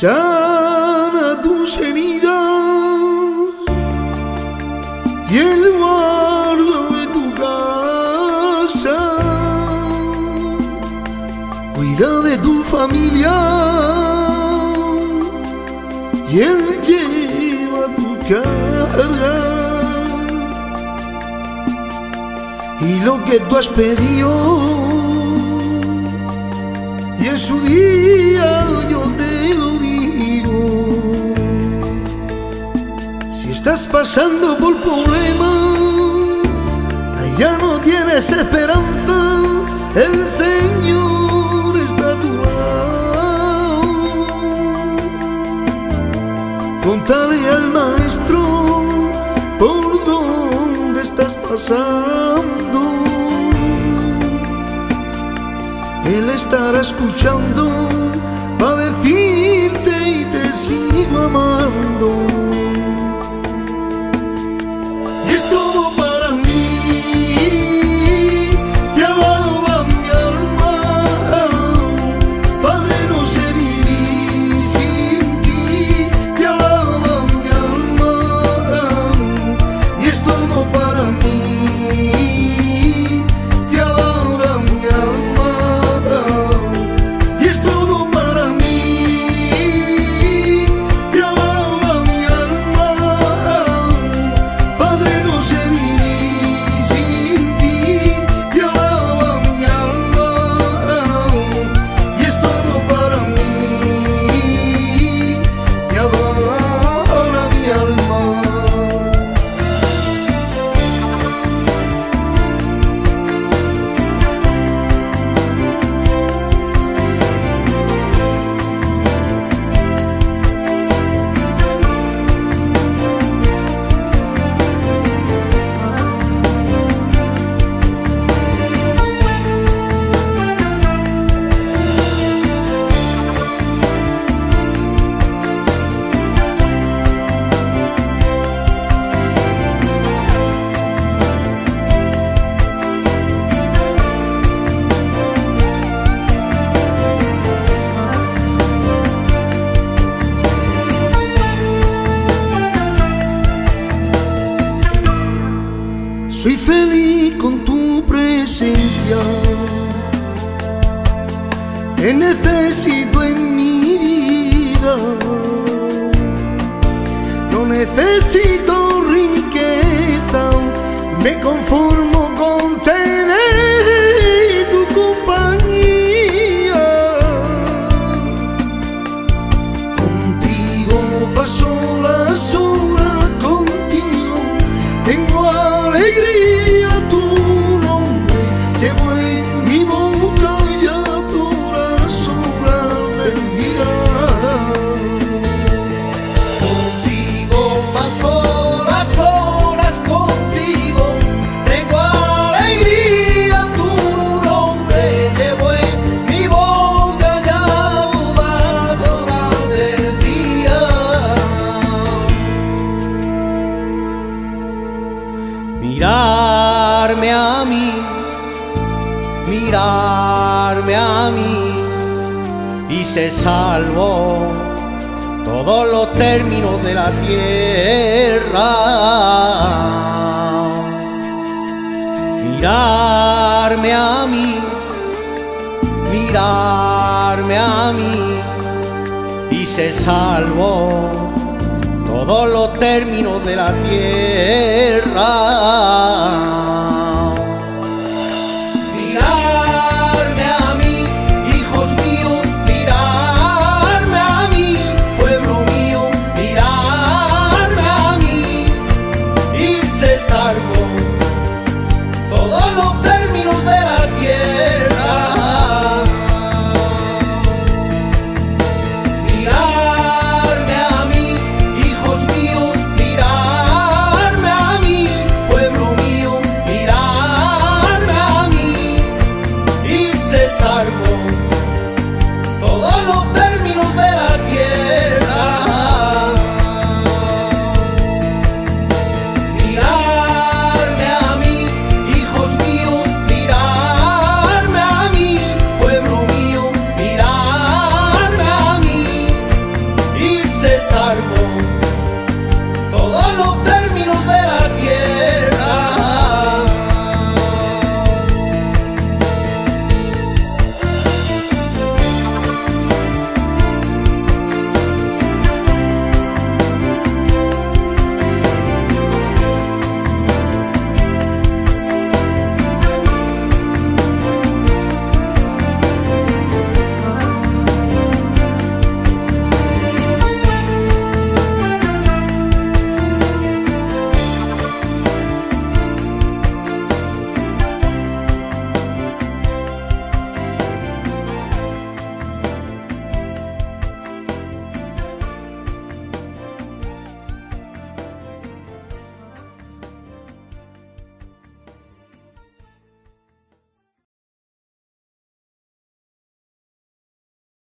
sana tus heridas y el guardo de tu casa. Cuida de tu familia y él lleva tu carga. Y lo que tú has pedido y en su día Si estás pasando por problemas, allá no tienes esperanza, el Señor está tu lado. Contale al maestro por dónde estás pasando. Él estará escuchando Soy feliz con tu presencia. Te necesito en mi vida. No necesito riqueza. Me conformo Mirarme a mí, mirarme a mí y se salvó todos los términos de la tierra. Mirarme a mí, mirarme a mí y se salvó todos los términos de la tierra.